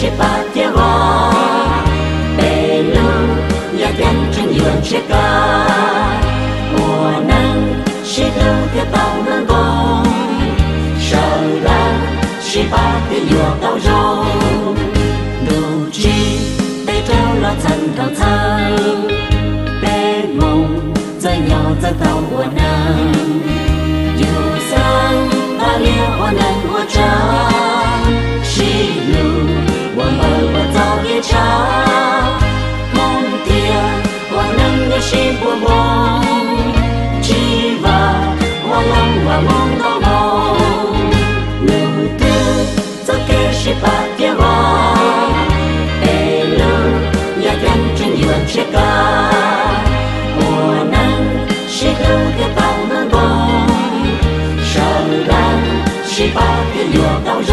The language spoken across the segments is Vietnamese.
sẽ ba tia hoa. Bề lưu ya dân trên yuan sẽ ca. Mùa nắng sẽ lâu theo tàu nâng bông sợ là sẽ ba tia yuan tàu rong. Đủ chi bề trao lo chân tàu thang bề mong rơi nhau rơi tàu buồn 能的心不梦，只望我让我梦到梦，路的走给是八点望，北路也跟着远去干，我能是路的到能梦，上岸是八点月到肉。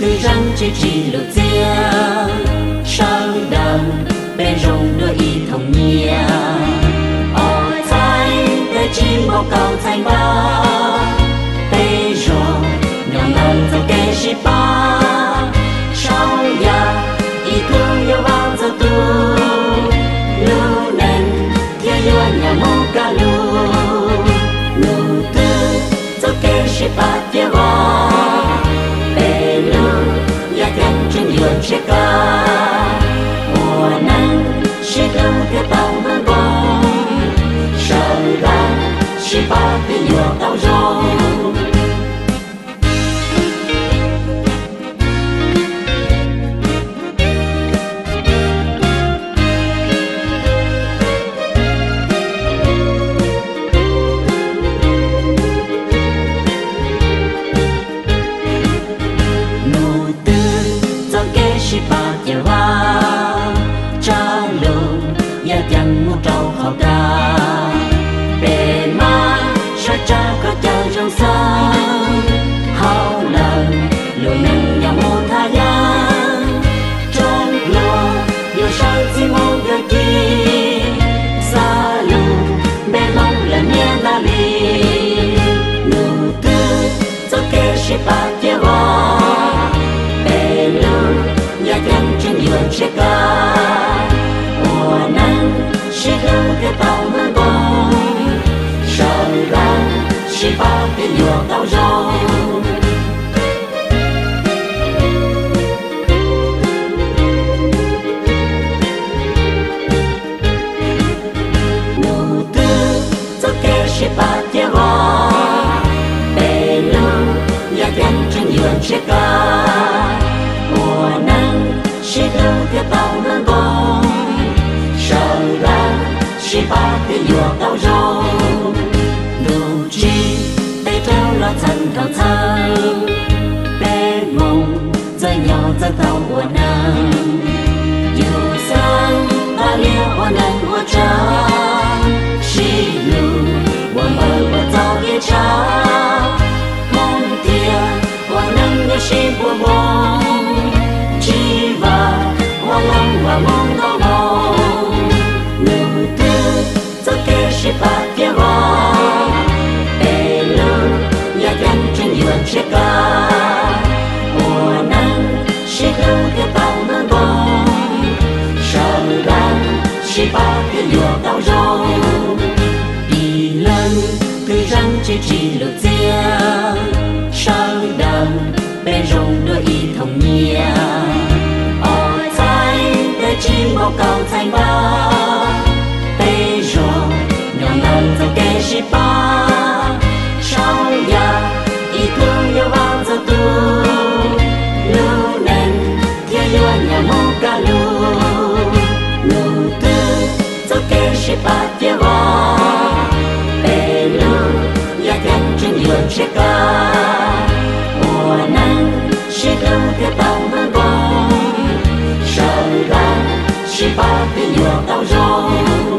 cứ răng chỉ chỉ lục chia sao Rồng thông nghĩa. Ở trái để chim bao câu thành ba. Bên rồng nhọn nằm cho kẻ chỉ ba. Sao ya ý thương yêu bao giờ tu. Lu nên thiên yêu nhà mong cả lu lu tư cho kẻ chỉ ba tiếng chưa ca là sẽ ba cái nhiều tàu kê chỉ ba giờ nhà gắn trên nhựa chế ca. Mùa nắng chỉ đâu theo tàu nắng bông sợ ra chỉ ba cái dừa tàu rong chế ba tia hoa. Bê lơ, nhà dân trên giường chế ca. Mùa nắng chế lâu tia tàu nắng bông sầm lan chế ba tia lửa đau rau. Đi lần cứ răng chế chỉ lượt tia. Sao đầm bê rồng đôi y thông nhia ở trái bê chim bao cầu thành bao. วนเชกาหัวนั้นชิดลงกระเป๋ามันบอยชาวบ้านชิบาเป็นหยวกเต้าจอง